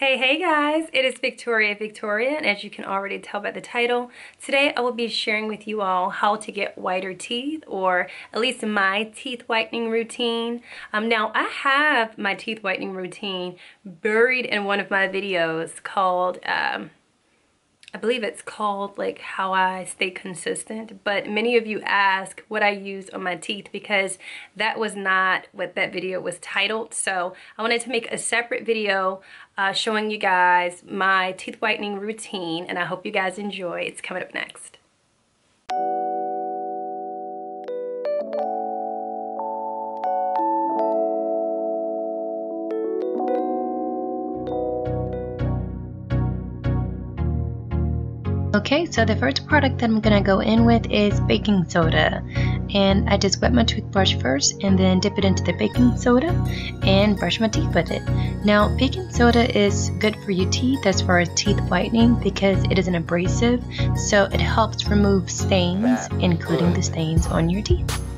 Hey, hey guys, it is Victoria Victoria, and as you can already tell by the title, today I will be sharing with you all how to get whiter teeth, or at least my teeth whitening routine. Um, now, I have my teeth whitening routine buried in one of my videos called um, I believe it's called like how I stay consistent but many of you ask what I use on my teeth because that was not what that video was titled. So I wanted to make a separate video uh, showing you guys my teeth whitening routine and I hope you guys enjoy. It's coming up next Okay, so the first product that I'm gonna go in with is baking soda. And I just wet my toothbrush first and then dip it into the baking soda and brush my teeth with it. Now, baking soda is good for your teeth as far as teeth whitening because it is an abrasive, so it helps remove stains, including the stains on your teeth.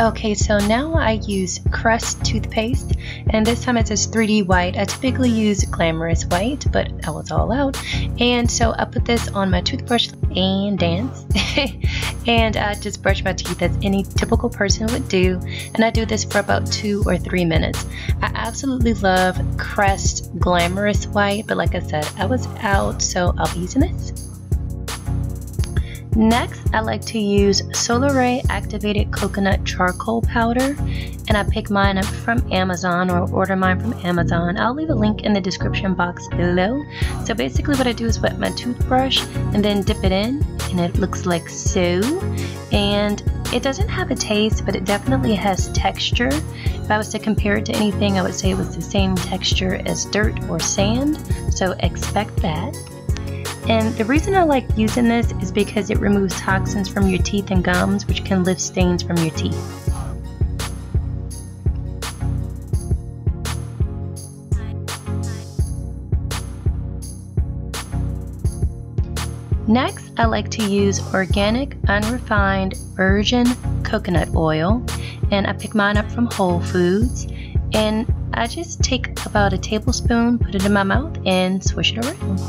Okay, so now I use Crest toothpaste, and this time it says 3D white. I typically use Glamorous white, but I was all out. And so I put this on my toothbrush and dance, and I just brush my teeth as any typical person would do. And I do this for about two or three minutes. I absolutely love Crest Glamorous white, but like I said, I was out, so I'll be using this. Next, I like to use Solaray Activated Coconut Charcoal Powder, and I pick mine up from Amazon or order mine from Amazon. I'll leave a link in the description box below. So basically what I do is wet my toothbrush and then dip it in, and it looks like so. And it doesn't have a taste, but it definitely has texture. If I was to compare it to anything, I would say it was the same texture as dirt or sand, so expect that. And the reason I like using this is because it removes toxins from your teeth and gums, which can lift stains from your teeth. Next, I like to use organic, unrefined, virgin coconut oil, and I pick mine up from Whole Foods. And I just take about a tablespoon, put it in my mouth, and swish it around.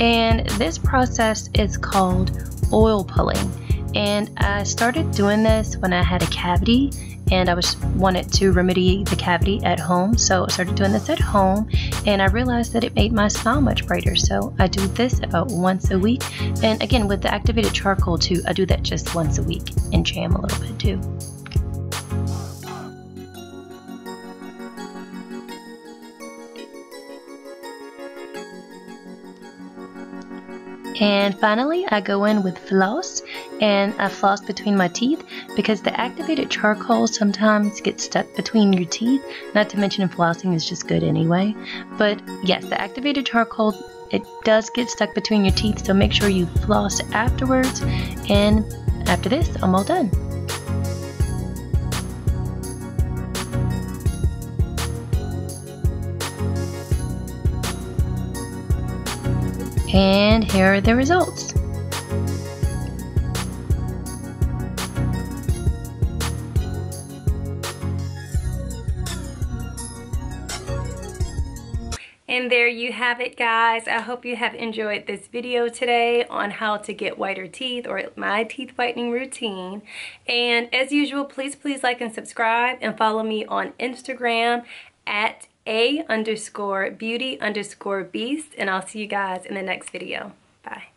And this process is called oil pulling. And I started doing this when I had a cavity and I was wanted to remedy the cavity at home. So I started doing this at home and I realized that it made my smile much brighter. So I do this about once a week. And again, with the activated charcoal too, I do that just once a week and jam a little bit too. And finally, I go in with floss and I floss between my teeth because the activated charcoal sometimes gets stuck between your teeth. Not to mention flossing is just good anyway. But yes, the activated charcoal, it does get stuck between your teeth. So make sure you floss afterwards. And after this, I'm all done. And here are the results. And there you have it guys. I hope you have enjoyed this video today on how to get whiter teeth or my teeth whitening routine. And as usual, please, please like and subscribe and follow me on Instagram at a underscore beauty underscore beast and I'll see you guys in the next video. Bye.